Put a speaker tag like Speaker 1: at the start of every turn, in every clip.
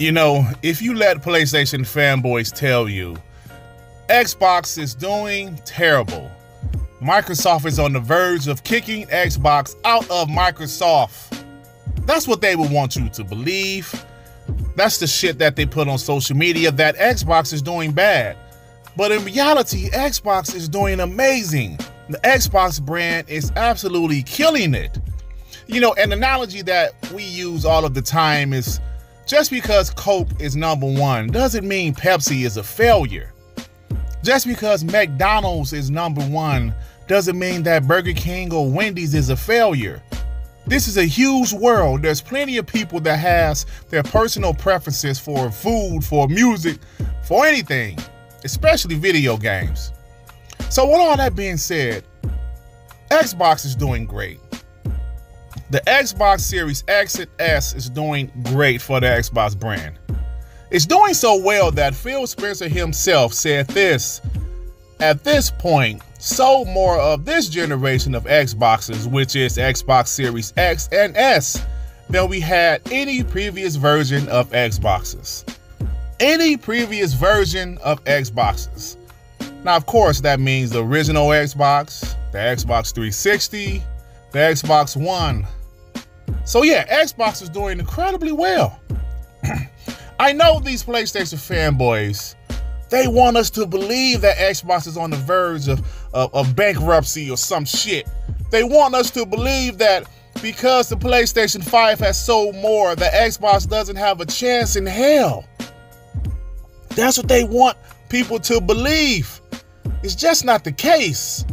Speaker 1: You know, if you let PlayStation fanboys tell you Xbox is doing terrible, Microsoft is on the verge of kicking Xbox out of Microsoft. That's what they would want you to believe. That's the shit that they put on social media that Xbox is doing bad. But in reality, Xbox is doing amazing. The Xbox brand is absolutely killing it. You know, an analogy that we use all of the time is just because Coke is number one doesn't mean Pepsi is a failure. Just because McDonald's is number one doesn't mean that Burger King or Wendy's is a failure. This is a huge world. There's plenty of people that has their personal preferences for food, for music, for anything, especially video games. So with all that being said, Xbox is doing great. The Xbox Series X and S is doing great for the Xbox brand. It's doing so well that Phil Spencer himself said this At this point, sold more of this generation of Xboxes, which is Xbox Series X and S, than we had any previous version of Xboxes. Any previous version of Xboxes. Now, of course, that means the original Xbox, the Xbox 360, the Xbox One, so yeah, Xbox is doing incredibly well. I know these PlayStation fanboys, they want us to believe that Xbox is on the verge of, of, of bankruptcy or some shit. They want us to believe that because the PlayStation 5 has sold more, the Xbox doesn't have a chance in hell. That's what they want people to believe. It's just not the case.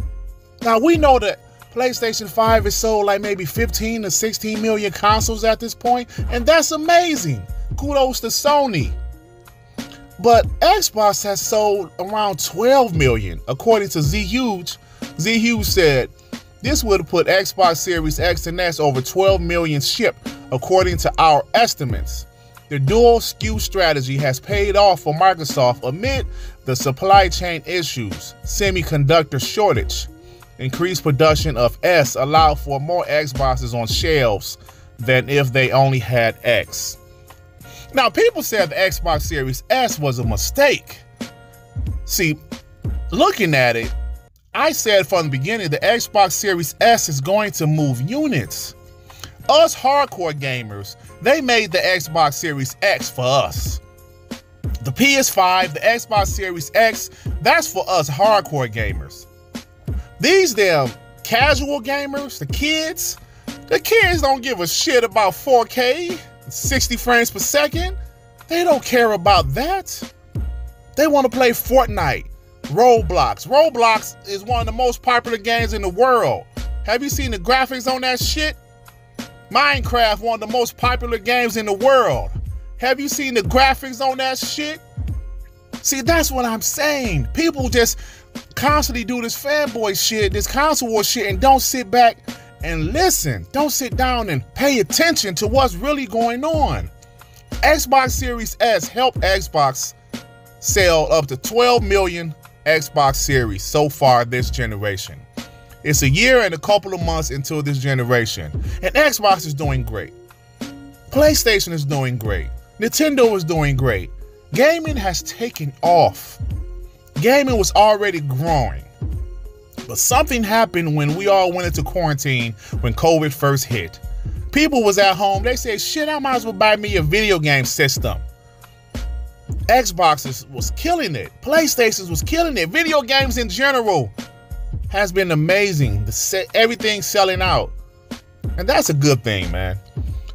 Speaker 1: Now we know that PlayStation 5 has sold like maybe 15 to 16 million consoles at this point, and that's amazing. Kudos to Sony. But Xbox has sold around 12 million, according to Z Huge. Z Huge said this would put Xbox Series X and S over 12 million shipped, according to our estimates. The dual SKU strategy has paid off for Microsoft amid the supply chain issues, semiconductor shortage, Increased production of S allowed for more Xboxes on shelves than if they only had X. Now, people said the Xbox Series S was a mistake. See, looking at it, I said from the beginning the Xbox Series S is going to move units. Us hardcore gamers, they made the Xbox Series X for us. The PS5, the Xbox Series X, that's for us hardcore gamers. These damn casual gamers, the kids, the kids don't give a shit about 4K, 60 frames per second. They don't care about that. They want to play Fortnite, Roblox. Roblox is one of the most popular games in the world. Have you seen the graphics on that shit? Minecraft, one of the most popular games in the world. Have you seen the graphics on that shit? See, that's what I'm saying. People just constantly do this fanboy shit, this console war shit, and don't sit back and listen. Don't sit down and pay attention to what's really going on. Xbox Series S helped Xbox sell up to 12 million Xbox Series so far this generation. It's a year and a couple of months until this generation, and Xbox is doing great. PlayStation is doing great. Nintendo is doing great. Gaming has taken off gaming was already growing. But something happened when we all went into quarantine when COVID first hit. People was at home, they said, shit, I might as well buy me a video game system. Xboxes was killing it. PlayStations was killing it. Video games in general has been amazing. The set, everything selling out. And that's a good thing, man.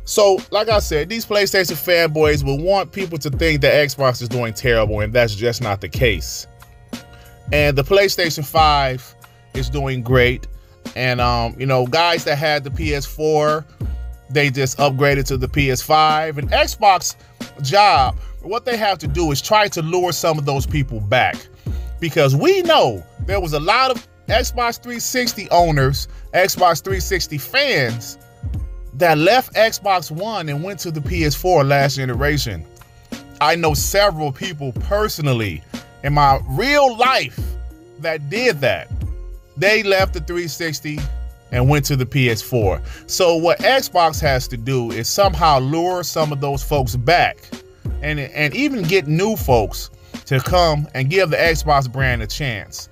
Speaker 1: So, like I said, these PlayStation fanboys will want people to think that Xbox is doing terrible, and that's just not the case. And the PlayStation 5 is doing great. And um, you know, guys that had the PS4, they just upgraded to the PS5. And Xbox job, what they have to do is try to lure some of those people back. Because we know there was a lot of Xbox 360 owners, Xbox 360 fans that left Xbox One and went to the PS4 last generation. I know several people personally in my real life that did that. They left the 360 and went to the PS4. So what Xbox has to do is somehow lure some of those folks back and and even get new folks to come and give the Xbox brand a chance.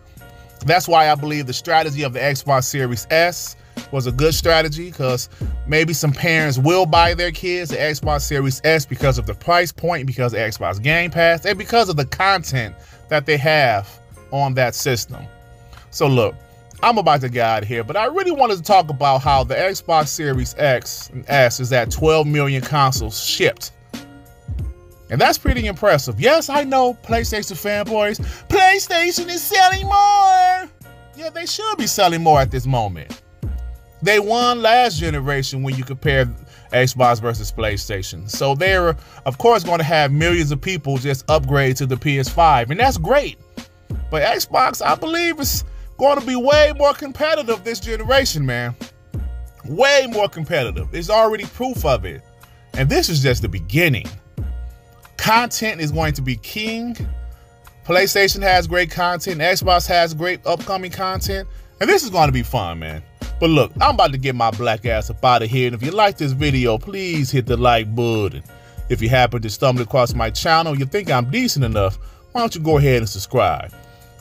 Speaker 1: That's why I believe the strategy of the Xbox Series S was a good strategy because maybe some parents will buy their kids the Xbox Series S because of the price point, because of Xbox Game Pass, and because of the content that they have on that system. So look, I'm about to get out of here, but I really wanted to talk about how the Xbox Series X and S is at 12 million consoles shipped. And that's pretty impressive. Yes, I know, PlayStation fanboys, PlayStation is selling more. Yeah, they should be selling more at this moment. They won last generation when you compare Xbox versus PlayStation. So they're, of course, going to have millions of people just upgrade to the PS5, and that's great. But Xbox, I believe, is going to be way more competitive this generation, man. Way more competitive. There's already proof of it. And this is just the beginning. Content is going to be king. PlayStation has great content. Xbox has great upcoming content. And this is going to be fun, man. But look, I'm about to get my black ass up out of here. And if you like this video, please hit the like button. If you happen to stumble across my channel, you think I'm decent enough, why don't you go ahead and subscribe?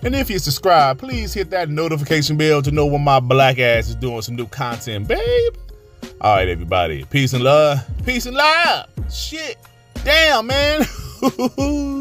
Speaker 1: And if you subscribe, please hit that notification bell to know when my black ass is doing some new content, babe. All right, everybody. Peace and love. Peace and love. Shit. Damn, man.